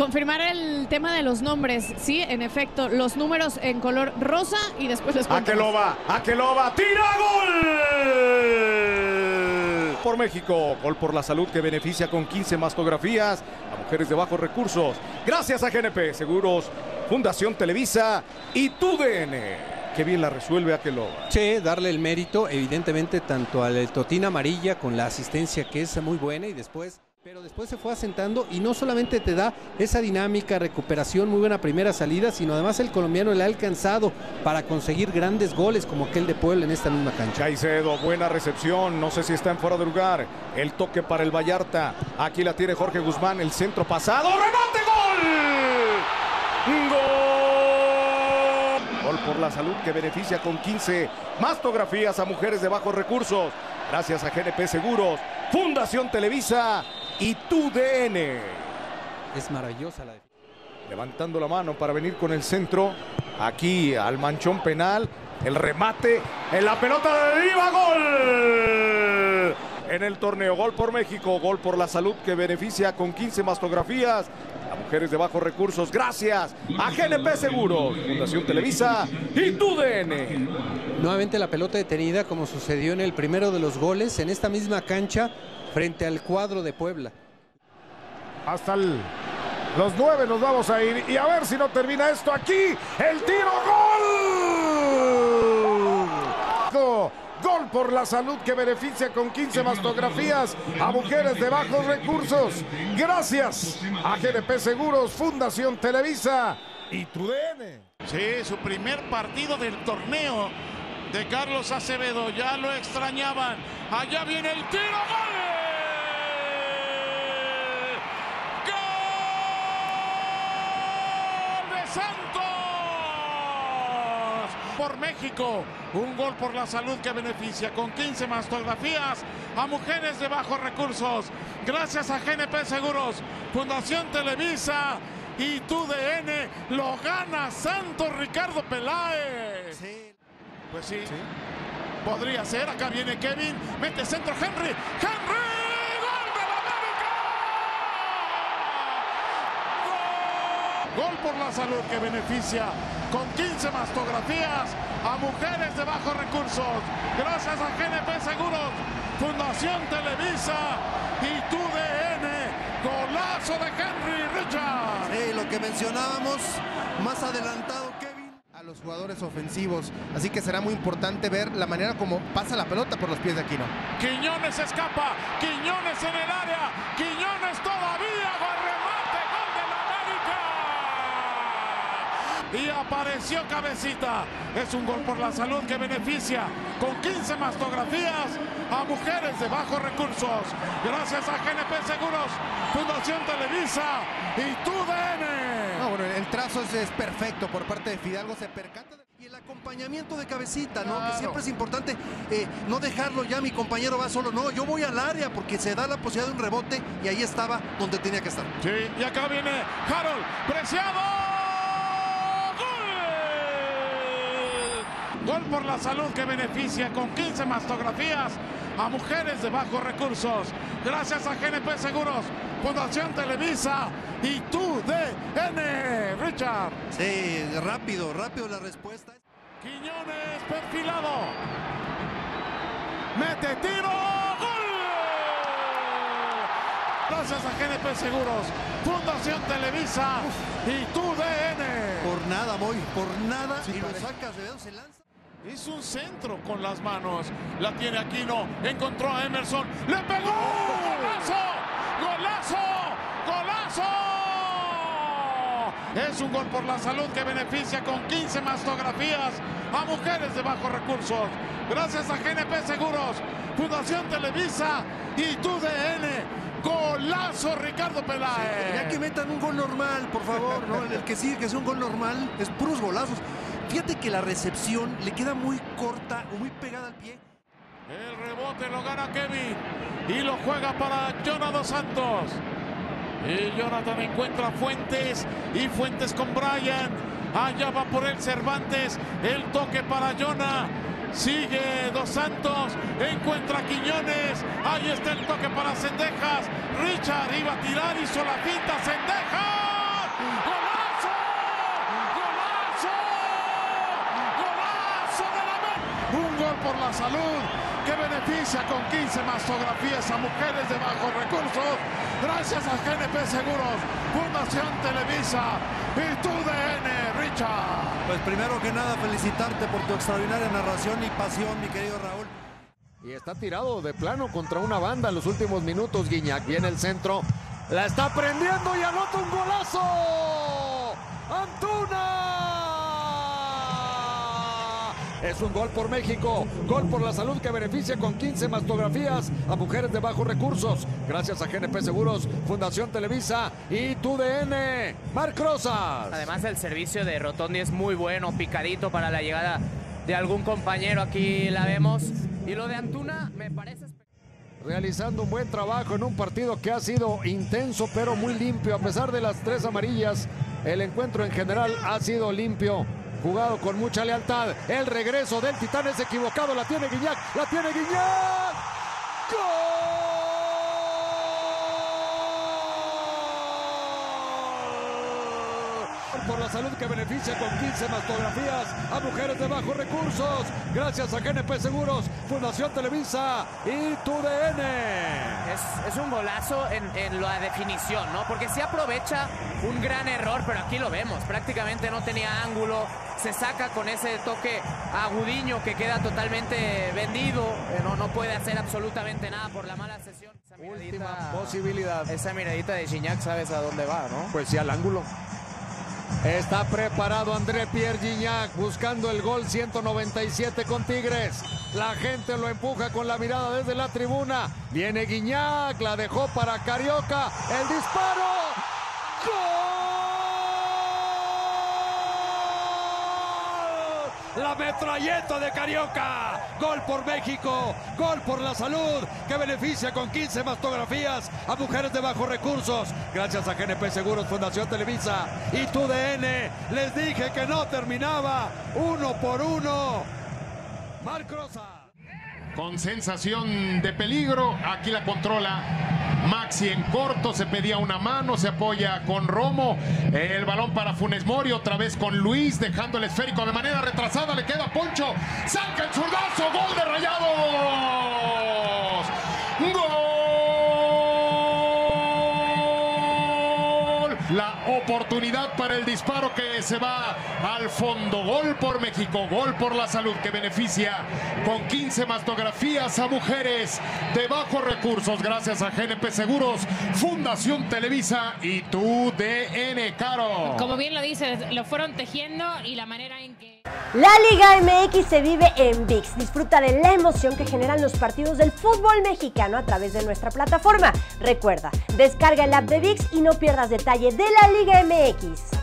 Confirmar el tema de los nombres. Sí, en efecto, los números en color rosa y después les cuento. Aqueloba, Aqueloba, tira gol. Por México, gol por la salud que beneficia con 15 mastografías a mujeres de bajos recursos. Gracias a GNP Seguros, Fundación Televisa y TUDN. Qué bien la resuelve Aqueloba. Sí, darle el mérito, evidentemente, tanto al Totín Amarilla con la asistencia que es muy buena y después. Pero después se fue asentando y no solamente te da esa dinámica, recuperación, muy buena primera salida, sino además el colombiano le ha alcanzado para conseguir grandes goles como aquel de Puebla en esta misma cancha. Caicedo, buena recepción, no sé si está en fuera de lugar. El toque para el Vallarta. Aquí la tiene Jorge Guzmán, el centro pasado. ¡Remate, gol! ¡Gol! Gol por la salud que beneficia con 15 mastografías a mujeres de bajos recursos. Gracias a GNP Seguros, Fundación Televisa y TUDN. Es maravillosa la Levantando la mano para venir con el centro. Aquí al manchón penal. El remate. En la pelota de deriva. Gol. En el torneo. Gol por México. Gol por la salud que beneficia con 15 mastografías a mujeres de bajos recursos. Gracias a GNP Seguros, Fundación Televisa y TUDN. Nuevamente la pelota detenida como sucedió en el primero de los goles en esta misma cancha frente al cuadro de Puebla. Hasta el, los nueve nos vamos a ir y a ver si no termina esto aquí. El tiro gol. Gol por la salud que beneficia con 15 mastografías a mujeres de bajos recursos. Gracias a GNP Seguros, Fundación Televisa y TUDN. Sí, su primer partido del torneo de Carlos Acevedo. Ya lo extrañaban. Allá viene el tiro. ¡Gol! ¡Gol de Santos! Por México. Un gol por la salud que beneficia con 15 mastografías a mujeres de bajos recursos. Gracias a GNP Seguros, Fundación Televisa y TUDN. Lo gana Santos Ricardo Peláez. Sí. Pues sí. Podría ser. Acá viene Kevin. Mete centro Henry. Henry. ¡Gol del América! ¡Gol! Por la salud que beneficia con 15 mastografías a mujeres de bajos recursos. Gracias a GNP Seguros, Fundación Televisa y TUDN. Golazo de Henry Richard. Sí, lo que mencionábamos más adelantado, Kevin a los jugadores ofensivos. Así que será muy importante ver la manera como pasa la pelota por los pies de Aquino. Quiñones escapa, Quiñones en el área, Quiñones todavía, gol remate, gol del América. Y apareció Cabecita. Es un gol por la salud que beneficia con 15 mastografías a mujeres de bajos recursos. Gracias a GNP Seguros, Fundación Televisa y TUDN. No, bueno, el trazo es, es perfecto por parte de Fidalgo, se percata. de- Y el acompañamiento de cabecita, ¿no? Claro. Que siempre es importante eh, no dejarlo ya, mi compañero va solo. No, yo voy al área porque se da la posibilidad de un rebote y ahí estaba donde tenía que estar. Sí, y acá viene Harold, preciado. ¡Gol! Por la salud que beneficia con 15 mastografías a mujeres de bajos recursos. Gracias a GNP Seguros, Fundación Televisa y TUDN. Richard. Sí, rápido, rápido la respuesta. Quiñones perfilado. Mete tiro. ¡Gol! Gracias a GNP Seguros, Fundación Televisa y TUDN. Por nada, Moy, por nada. Sí, y lo sacas de dedo, se lanza. Es un centro con las manos. La tiene Aquino. Encontró a Emerson. ¡Le pegó! ¡Golazo! ¡Golazo! ¡Golazo! Es un gol por la salud que beneficia con 15 mastografías a mujeres de bajos recursos. Gracias a GNP Seguros, Fundación Televisa y TUDN. Golazo Ricardo Peláez. Ya que metan un gol normal, por favor, ¿no? El que sigue, que es un gol normal, es puros golazos. Fíjate que la recepción le queda muy corta muy pegada al pie. El rebote lo gana Kevin y lo juega para Jonathan Santos. Y Jonathan encuentra Fuentes y Fuentes con Brian. Allá va por el Cervantes. El toque para Jonah. Sigue Dos Santos. Encuentra Quiñones. Ahí está el toque para Cendejas. Richard iba a tirar, hizo la finta. Cendejas. Por la salud que beneficia con 15 mastografías a mujeres de bajos recursos. Gracias a GNP Seguros, Fundación Televisa y tu DN, Richard. Pues primero que nada felicitarte por tu extraordinaria narración y pasión, mi querido Raúl. Y está tirado de plano contra una banda en los últimos minutos. Guiñac viene el centro. La está prendiendo y anota un golazo. Antuna. Es un gol por México. Gol por la salud que beneficia con 15 mastografías a mujeres de bajos recursos. Gracias a GNP Seguros, Fundación Televisa y TUDN. Marc Rosas. Además el servicio de Rotondi es muy bueno, picadito para la llegada de algún compañero. Aquí la vemos. Y lo de Antuna me parece realizando un buen trabajo en un partido que ha sido intenso pero muy limpio. A pesar de las tres amarillas, el encuentro en general ha sido limpio. Jugado con mucha lealtad. El regreso del Titán es equivocado. La tiene Guiñac. La tiene Guiñac. Por la salud que beneficia con 15 mastografías a mujeres de bajos recursos. Gracias a GNP Seguros, Fundación Televisa y TUDN. Es, es un golazo en, en, la definición, ¿no? Porque se aprovecha un gran error, pero aquí lo vemos. Prácticamente no tenía ángulo. Se saca con ese toque agudiño que queda totalmente vendido. Eh, no, no puede hacer absolutamente nada por la mala sesión. Esa Última posibilidad. Esa miradita de Gignac, sabes a dónde va, ¿no? Pues sí, al ángulo. Está preparado André Pierre Gignac buscando el gol 197 con Tigres. La gente lo empuja con la mirada desde la tribuna. Viene Guiñac, la dejó para Carioca. El disparo. ¡Gol! La metralleta de Carioca. Gol por México. Gol por la salud. Que beneficia con 15 mastografías a mujeres de bajos recursos. Gracias a GNP Seguros, Fundación Televisa y TUDN. Les dije que no terminaba. Uno por uno. Marc Rosa. Con sensación de peligro. Aquí la controla Maxi en corto. Se pedía una mano. Se apoya con Romo. El balón para Funes Mori. Otra vez con Luis. Dejando el esférico de manera retrasada. Le queda Poncho. Saca el zurdazo. Gol de Rayados. Oportunidad para el disparo que se va al fondo. Gol por México, gol por la salud que beneficia con 15 mastografías a mujeres de bajos recursos gracias a GNP Seguros, Fundación Televisa y tu DN Caro. Como bien lo dices, lo fueron tejiendo y la manera en que... La Liga MX se vive en VIX. Disfruta de la emoción que generan los partidos del fútbol mexicano a través de nuestra plataforma. Recuerda, descarga el app de VIX y no pierdas detalle de la Liga MX.